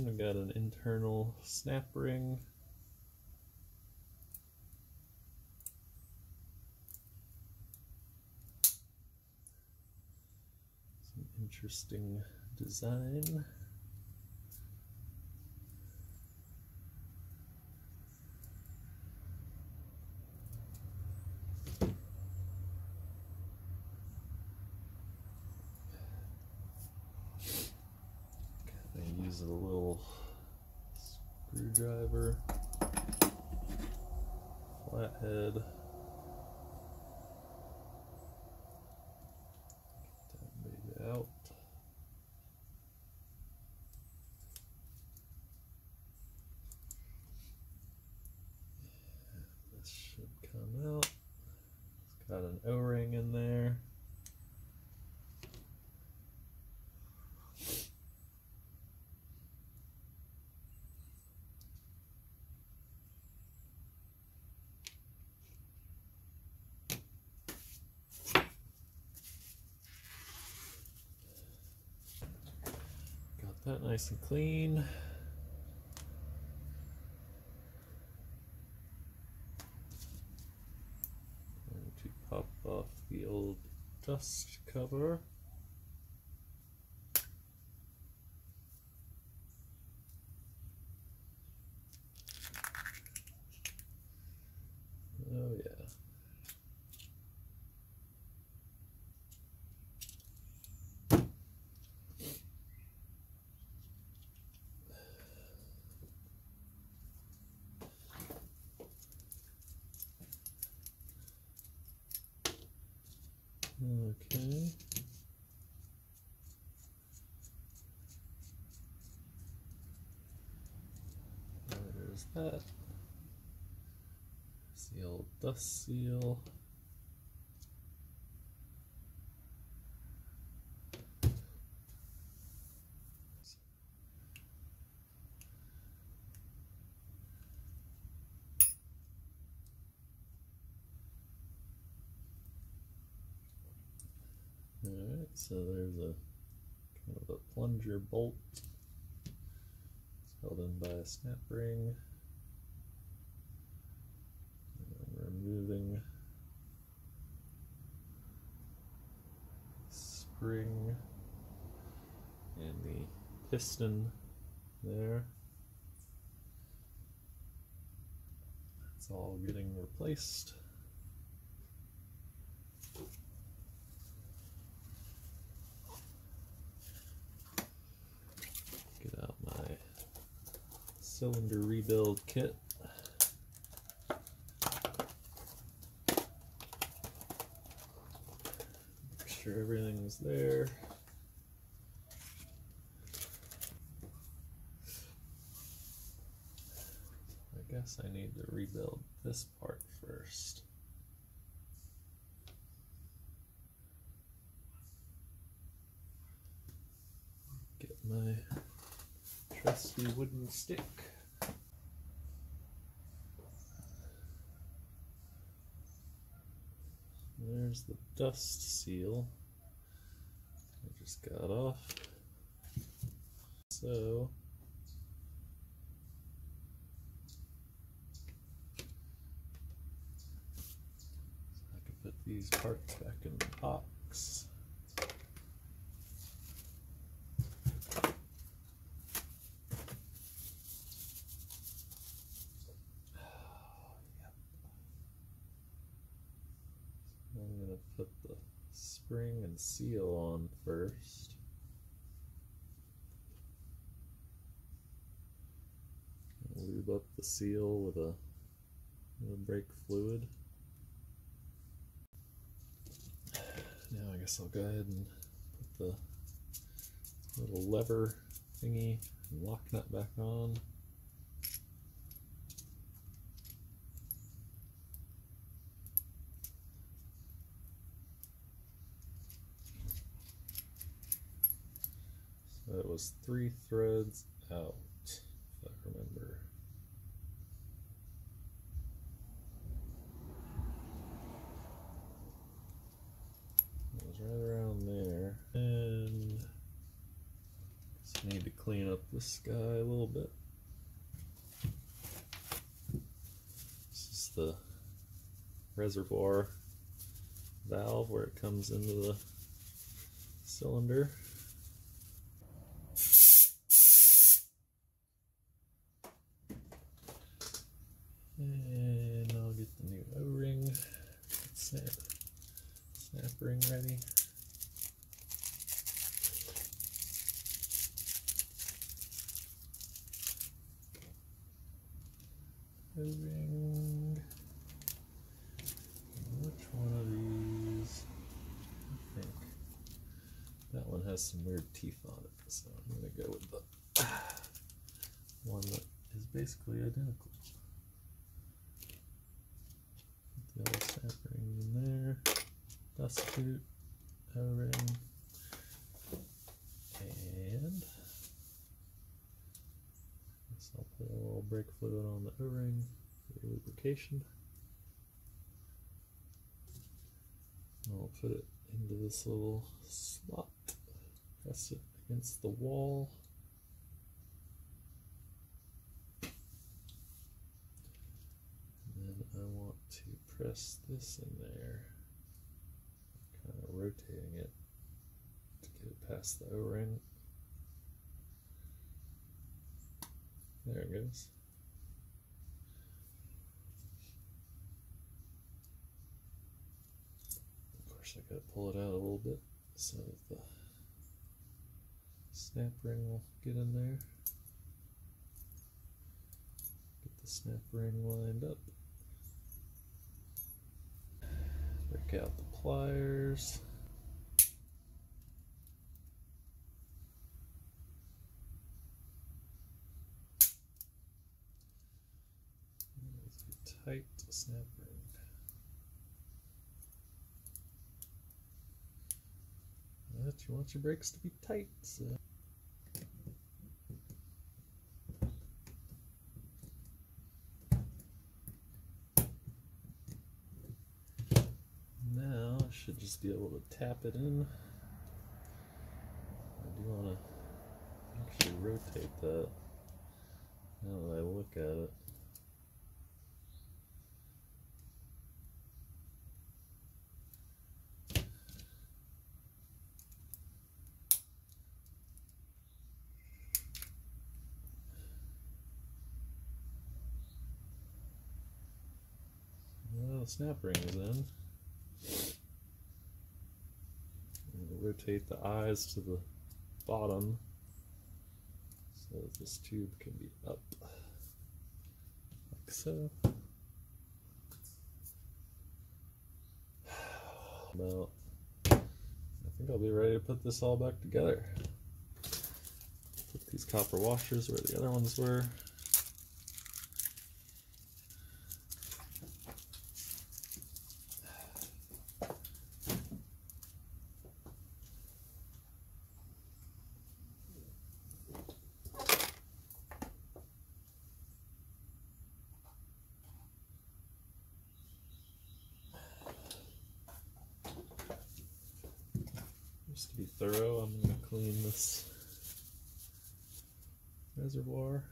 And we got an internal snap ring. Some interesting design. A little screwdriver, flathead. Get that baby out. This should come out. It's got an O-ring in there. Got that nice and clean. Going to pop off the old dust cover. Okay. There's that. The dust seal. So there's a kind of a plunger bolt. It's held in by a snap ring. Removing spring and the piston there. That's all getting replaced. Get out my cylinder rebuild kit. Make sure everything's there. I guess I need to rebuild this part first. Get my trusty wooden stick. There's the dust seal. I just got off. So I can put these parts back in the box. I'm gonna put the spring and seal on first. Lube up the seal with a, brake fluid. Now I guess I'll go ahead and put the little lever thingy and lock nut back on. It was three threads out, if I remember. It was right around there. And just need to clean up this guy a little bit. This is the reservoir valve where it comes into the cylinder. And I'll get the new O-ring snap, snap ring ready. O-ring. Which one of these? I think that one has some weird teeth on it, so I'm gonna go with the one that is basically identical. The other snap ring in there, dust boot, O-ring, and guess I'll put a little brake fluid on the O-ring for lubrication. I'll put it into this little slot, press it against the wall. And then I want to press this in there, kind of rotating it to get it past the O-ring. There it goes. Course, I gotta pull it out a little bit so that the snap ring will get in there. Get the snap ring lined up. Break out the pliers. Tight snap ring. But you want your brakes to be tight, so. Now I should just be able to tap it in. I do want to actually rotate that now that I look at it. Snap rings in. Gonna rotate the eyes to the bottom so that this tube can be up like so. About, I think I'll be ready to put this all back together. Put these copper washers where the other ones were. Be thorough, I'm going to clean this reservoir.